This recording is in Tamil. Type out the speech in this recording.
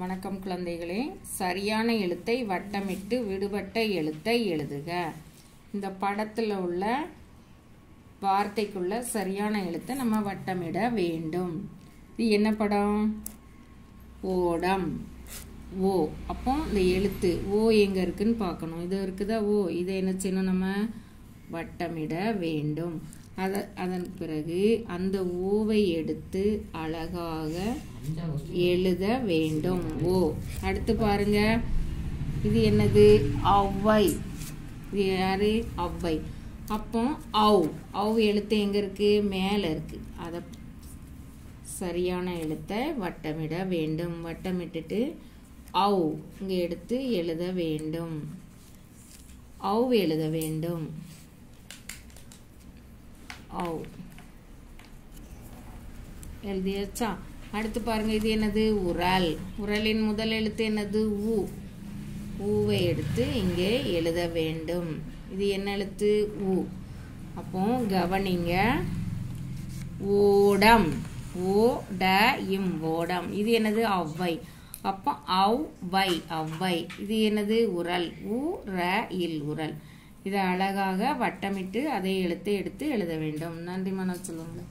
வணக்கம் குழந்தைகளே. சரியான எழுத்தை வட்டமிட்டு விடுபட்ட எழுத்தை எழுதுக. இந்த படத்தில் உள்ள வார்த்தைக்குள்ள சரியான எழுத்தை நம்ம வட்டமிட வேண்டும். இது என்ன படம்? ஓடம். ஓ அப்போ இந்த எழுத்து ஓ எங்கே இருக்குன்னு பார்க்கணும். இது இருக்குதா? ஓ இதை என்ன செய்யணும் நம்ம? வட்டமிட வேண்டும். அத அதன் பிறகு அந்த ஓவை எடுத்து அழகாக எழுத வேண்டும். ஓ அடுத்து பாருங்க. இது என்னது? அவ்வை. இது யாரு? அவ்வை. அப்போ அவ் அவ் எழுத்து எங்க இருக்கு? மேல இருக்கு. அதை சரியான எழுத்தை வட்டமிட வேண்டும். வட்டமிட்டுட்டு அவ் இங்க எடுத்து எழுத வேண்டும். அவ் எழுத வேண்டும். ஔ எழுதியாச்சா? அடுத்து பாருங்க இது என்னது? உரல். உரலின் முதல் எழுத்து என்னது? ஊ ஊவை எடுத்து இங்கே எழுத வேண்டும். இது என்ன எழுத்து? ஊ அப்போ கவனிங்க. ஓடம். ஓ ட இம் ஓடம். இது என்னது? அவ்வை. அப்போ அவ் வை இது என்னது? உரல். ஊ ர இல் உரல். இதை அழகாக வட்டமிட்டு அதை எழுத்து எடுத்து எழுத வேண்டும். நன்றி மனோ சொல்லுங்கள்.